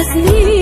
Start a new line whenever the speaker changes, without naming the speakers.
as me.